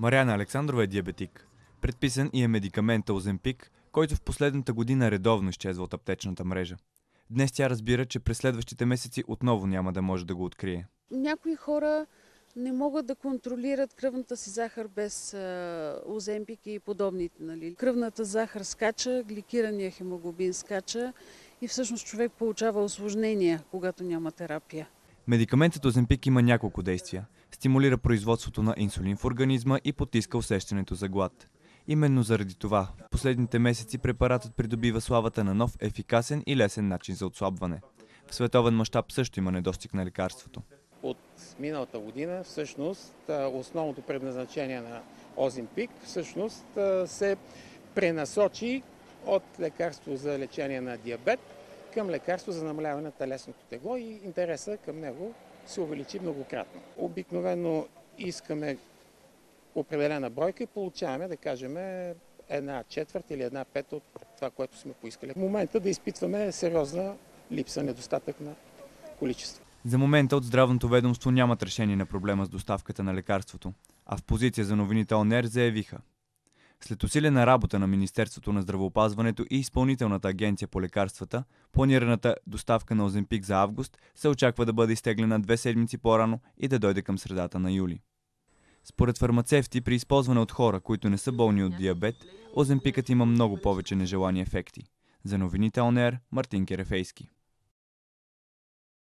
Марияна Александрова е диабетик. Предписан и е медикамента Оземпик, който в последната година редовно изчезва от аптечната мрежа. Днес тя разбира, че през следващите месеци отново няма да може да го открие. Някои хора не могат да контролират кръвната си захар без а, оземпик и подобните. Нали. Кръвната захар скача, гликирания хемоглобин скача и всъщност човек получава осложнения, когато няма терапия. Медикаментът Оземпик има няколко действия. Стимулира производството на инсулин в организма и потиска усещането за глад. Именно заради това, в последните месеци препаратът придобива славата на нов, ефикасен и лесен начин за отслабване. В световен мащаб също има недостиг на лекарството. От миналата година всъщност основното предназначение на Озимпик всъщност се пренасочи от лекарство за лечение на диабет към лекарство за намаляване на телесното тегло и интереса към него се увеличи многократно. Обикновено искаме определена бройка и получаваме, да кажем, една четвърт или една пета от това, което сме поискали. В момента да изпитваме сериозна липса, недостатък на количество. За момента от здравното ведомство нямат решение на проблема с доставката на лекарството, а в позиция за новините ОНЕР заявиха. След усилена работа на Министерството на здравеопазването и Изпълнителната агенция по лекарствата, планираната доставка на Оземпик за август се очаква да бъде изтеглена две седмици по-рано и да дойде към средата на юли. Според фармацевти, при използване от хора, които не са болни от диабет, Оземпикът има много повече нежелани ефекти. За новините ОНЕР, Мартин Керефейски.